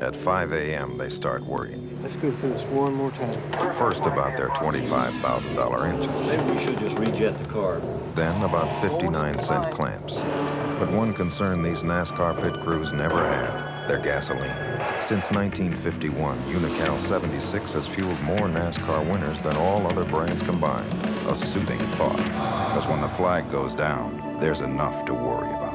At 5 a.m., they start worrying. Let's go through this one more time. First about their $25,000 engines. Maybe we should just rejet the car. Then about 59 cent clamps. But one concern these NASCAR pit crews never have: their gasoline. Since 1951, Unocal 76 has fueled more NASCAR winners than all other brands combined. A soothing thought, because when the flag goes down, there's enough to worry about.